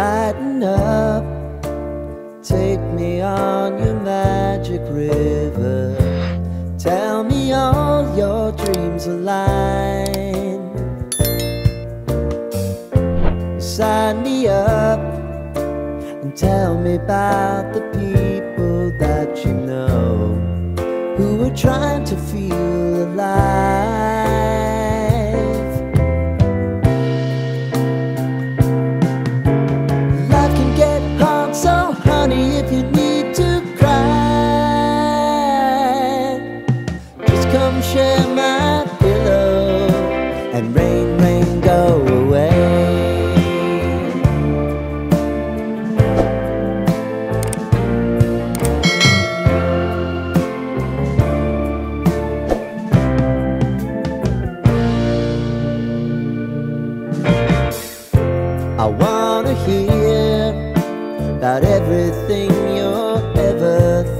lighten up. Take me on your magic river. Tell me all your dreams align. Sign me up and tell me about the people that you know who are trying to feel alive. go away. I wanna hear about everything you're ever